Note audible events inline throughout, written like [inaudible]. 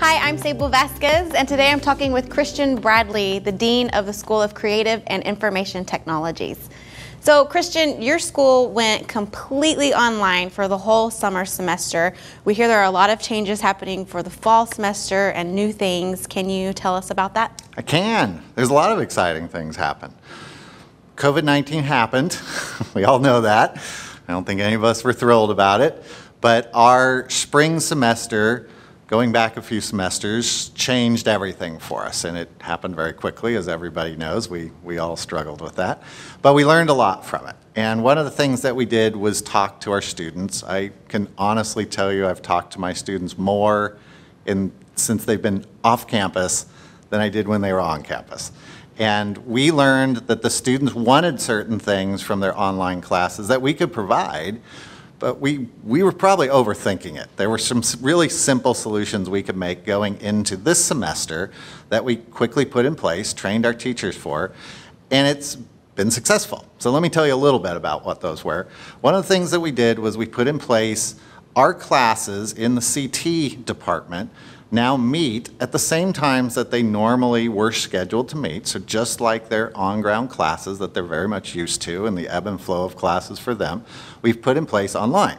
Hi, I'm Sable Vasquez, and today I'm talking with Christian Bradley, the Dean of the School of Creative and Information Technologies. So, Christian, your school went completely online for the whole summer semester. We hear there are a lot of changes happening for the fall semester and new things. Can you tell us about that? I can. There's a lot of exciting things happen. COVID 19 happened. [laughs] we all know that. I don't think any of us were thrilled about it. But our spring semester going back a few semesters changed everything for us, and it happened very quickly, as everybody knows. We, we all struggled with that. But we learned a lot from it. And one of the things that we did was talk to our students. I can honestly tell you I've talked to my students more in, since they've been off campus than I did when they were on campus. And we learned that the students wanted certain things from their online classes that we could provide, but we, we were probably overthinking it. There were some really simple solutions we could make going into this semester that we quickly put in place, trained our teachers for, and it's been successful. So let me tell you a little bit about what those were. One of the things that we did was we put in place our classes in the CT department now meet at the same times that they normally were scheduled to meet. So just like their on-ground classes that they're very much used to and the ebb and flow of classes for them, we've put in place online.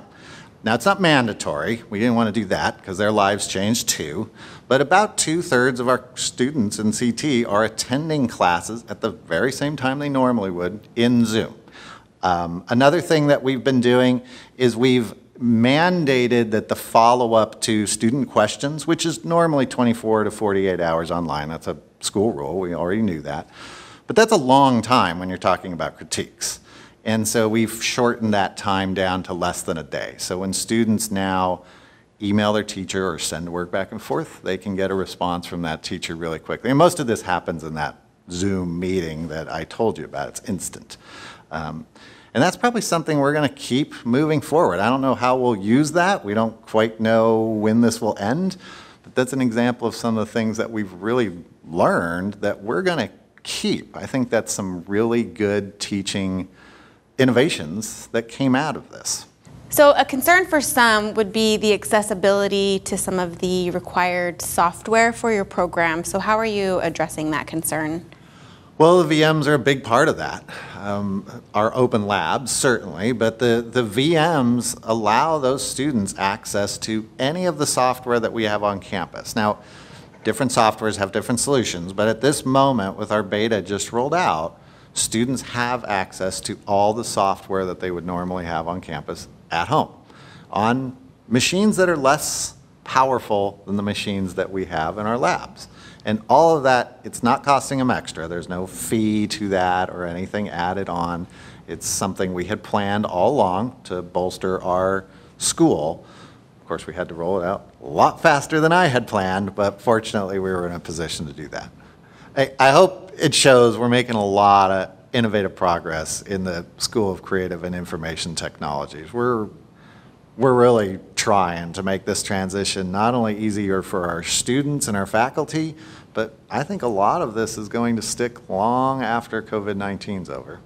Now it's not mandatory. We didn't want to do that because their lives changed too. But about two thirds of our students in CT are attending classes at the very same time they normally would in Zoom. Um, another thing that we've been doing is we've mandated that the follow-up to student questions, which is normally 24 to 48 hours online, that's a school rule, we already knew that, but that's a long time when you're talking about critiques. And so we've shortened that time down to less than a day. So when students now email their teacher or send work back and forth, they can get a response from that teacher really quickly. And most of this happens in that Zoom meeting that I told you about. It's instant. Um, and that's probably something we're going to keep moving forward. I don't know how we'll use that. We don't quite know when this will end. But that's an example of some of the things that we've really learned that we're going to keep. I think that's some really good teaching innovations that came out of this. So, a concern for some would be the accessibility to some of the required software for your program. So, how are you addressing that concern? Well, the VMs are a big part of that. Um, our open labs, certainly, but the, the VMs allow those students access to any of the software that we have on campus. Now, different softwares have different solutions, but at this moment, with our beta just rolled out, students have access to all the software that they would normally have on campus at home on machines that are less powerful than the machines that we have in our labs. And all of that, it's not costing them extra. There's no fee to that or anything added on. It's something we had planned all along to bolster our school. Of course, we had to roll it out a lot faster than I had planned, but fortunately, we were in a position to do that. I, I hope it shows we're making a lot of innovative progress in the School of Creative and Information Technologies. We're we're really trying to make this transition not only easier for our students and our faculty, but I think a lot of this is going to stick long after COVID 19 is over.